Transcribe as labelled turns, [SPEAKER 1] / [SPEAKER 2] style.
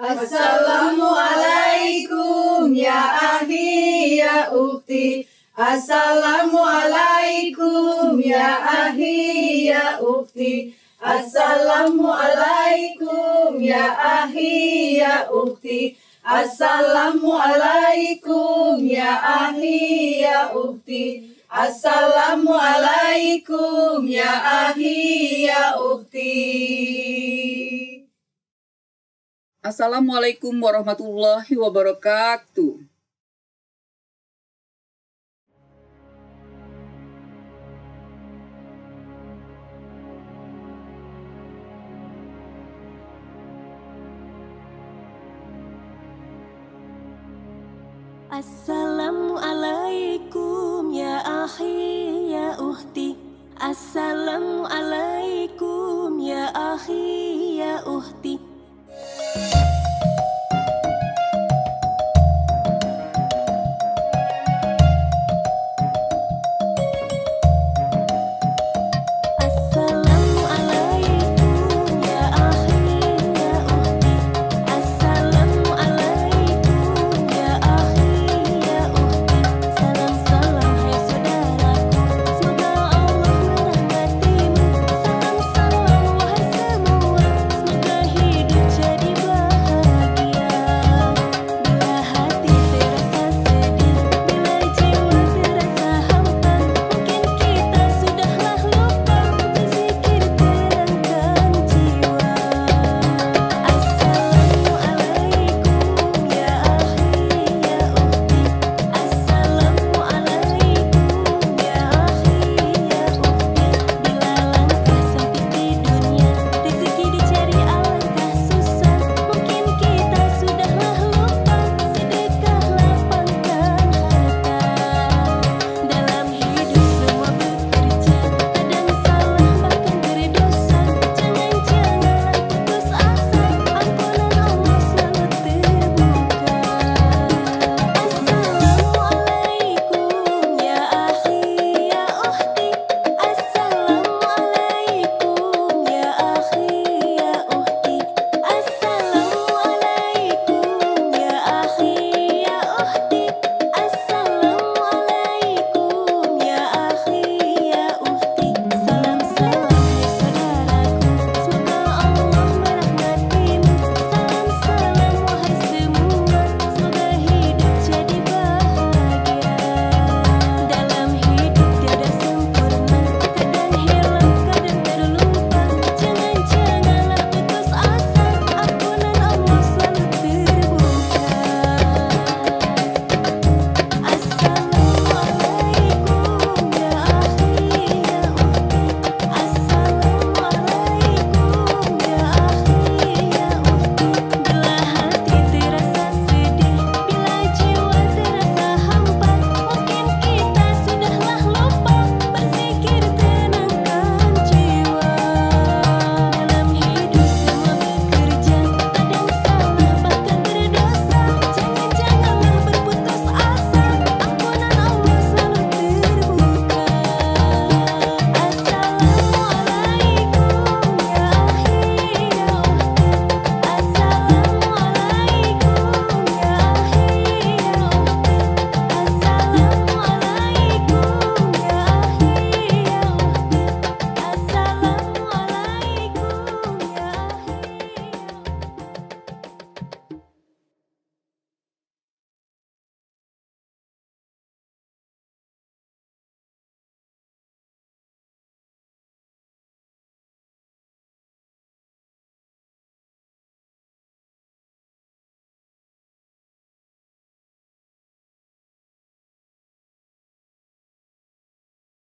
[SPEAKER 1] Assalamualaikum ya ahi ya ukti. Assalamualaikum ya ahi ya ukti. Assalamualaikum ya ahi ya ukti. Assalamualaikum ya ahi ya ukti. Assalamualaikum ya ahi ya ukti
[SPEAKER 2] Assalamualaikum warahmatullahi wabarakatuh.
[SPEAKER 3] Assalamualaikum ya akhi ya uhti Assalamualaikum ya akhi ya uhti you